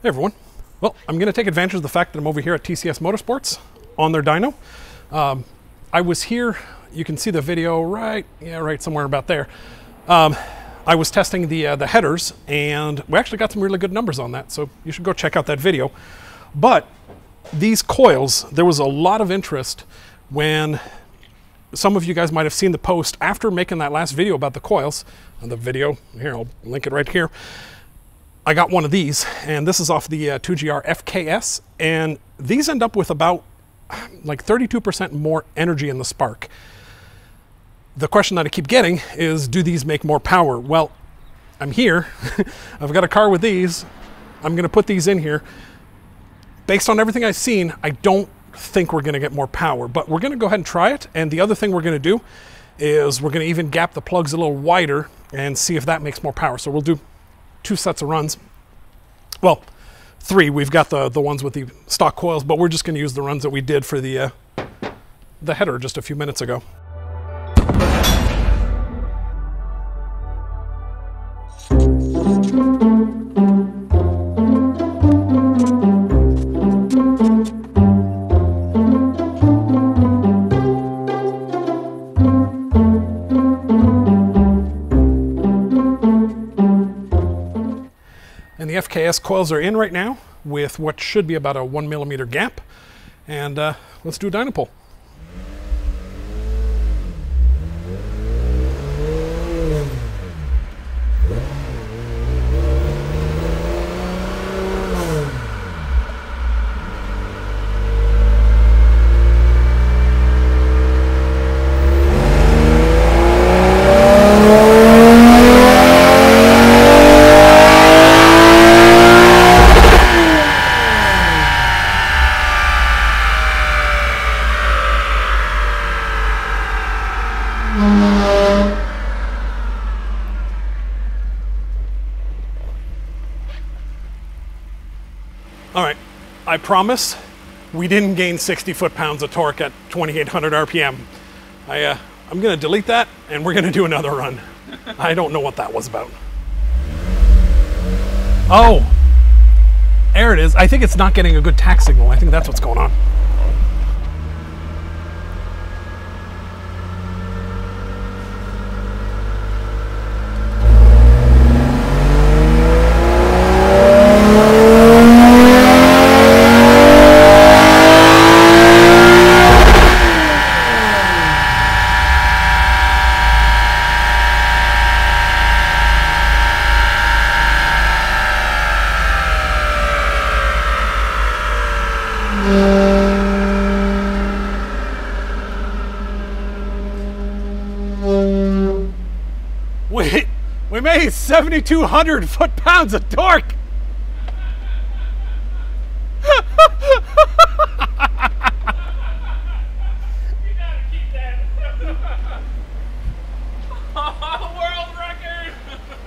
Hey everyone. Well, I'm going to take advantage of the fact that I'm over here at TCS Motorsports on their dyno. Um, I was here, you can see the video right, yeah, right somewhere about there. Um, I was testing the, uh, the headers and we actually got some really good numbers on that, so you should go check out that video. But these coils, there was a lot of interest when some of you guys might have seen the post after making that last video about the coils. The video, here, I'll link it right here. I got one of these, and this is off the uh, 2GR FKS, and these end up with about like 32% more energy in the spark. The question that I keep getting is, do these make more power? Well, I'm here. I've got a car with these. I'm going to put these in here. Based on everything I've seen, I don't think we're going to get more power, but we're going to go ahead and try it. And the other thing we're going to do is we're going to even gap the plugs a little wider and see if that makes more power. So we'll do two sets of runs. Well, three. We've got the, the ones with the stock coils, but we're just going to use the runs that we did for the, uh, the header just a few minutes ago. Coils are in right now with what should be about a one millimeter gap. And uh, let's do a dyno All right, I promise we didn't gain 60 foot-pounds of torque at 2,800 RPM. I, uh, I'm gonna delete that and we're gonna do another run. I don't know what that was about. Oh, there it is. I think it's not getting a good tach signal. I think that's what's going on. We, we made 7,200 foot pounds of torque.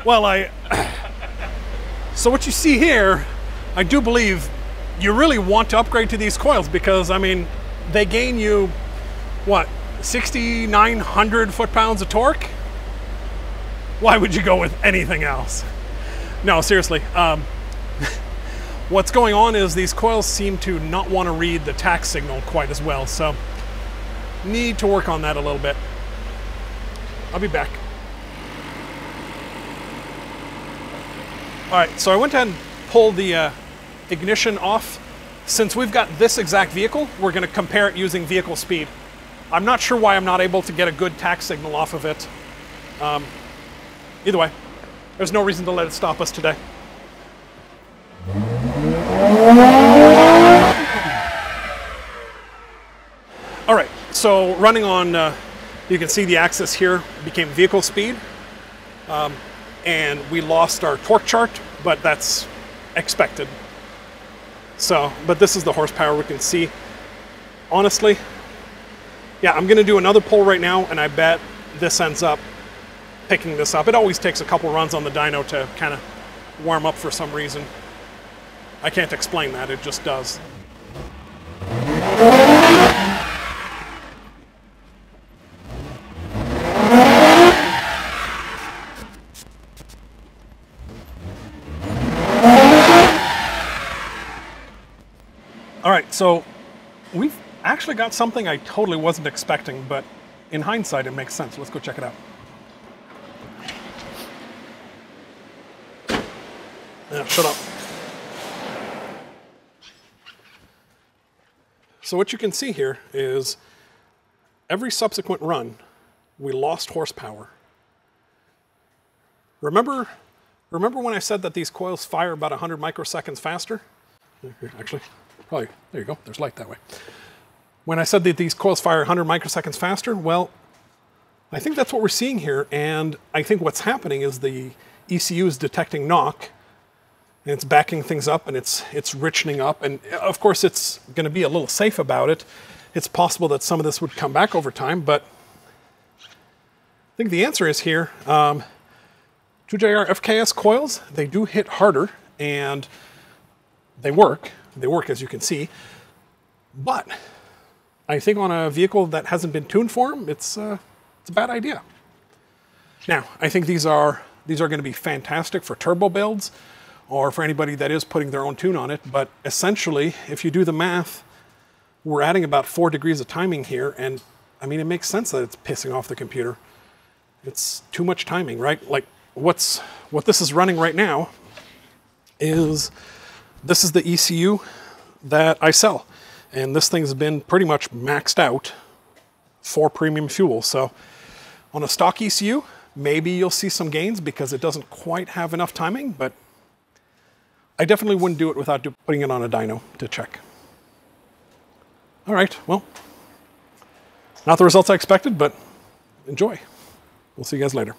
Well, I. So, what you see here, I do believe you really want to upgrade to these coils because, I mean, they gain you, what, 6,900 foot pounds of torque? Why would you go with anything else? No, seriously. Um, what's going on is these coils seem to not want to read the tach signal quite as well, so need to work on that a little bit. I'll be back. All right, so I went ahead and pulled the uh, ignition off. Since we've got this exact vehicle, we're going to compare it using vehicle speed. I'm not sure why I'm not able to get a good tach signal off of it. Um, either way, there's no reason to let it stop us today. All right, so running on, uh, you can see the axis here became vehicle speed. Um, and we lost our torque chart, but that's expected. So, but this is the horsepower we can see. Honestly, yeah, I'm gonna do another pull right now, and I bet this ends up picking this up. It always takes a couple runs on the dyno to kind of warm up for some reason. I can't explain that, it just does. All right, so we've actually got something I totally wasn't expecting, but in hindsight, it makes sense. Let's go check it out. Yeah, shut up. So what you can see here is every subsequent run, we lost horsepower. Remember, remember when I said that these coils fire about 100 microseconds faster? Actually, probably, there you go, there's light that way. When I said that these coils fire 100 microseconds faster, well, I think that's what we're seeing here, and I think what's happening is the ECU is detecting knock, and it's backing things up, and it's it's richening up, and of course it's going to be a little safe about it. It's possible that some of this would come back over time, but I think the answer is here. Um, 2GR FKS coils, they do hit harder, and they work. They work, as you can see, but I think on a vehicle that hasn't been tuned for them, it's uh, it's a bad idea. Now, I think these are these are going to be fantastic for turbo builds or for anybody that is putting their own tune on it. But essentially, if you do the math, we're adding about four degrees of timing here, and I mean, it makes sense that it's pissing off the computer. It's too much timing, right? Like what's what this is running right now is this is the ECU that I sell, and this thing's been pretty much maxed out for premium fuel. So on a stock ECU, maybe you'll see some gains because it doesn't quite have enough timing, but I definitely wouldn't do it without putting it on a dyno to check. All right, well, not the results I expected, but enjoy. We'll see you guys later.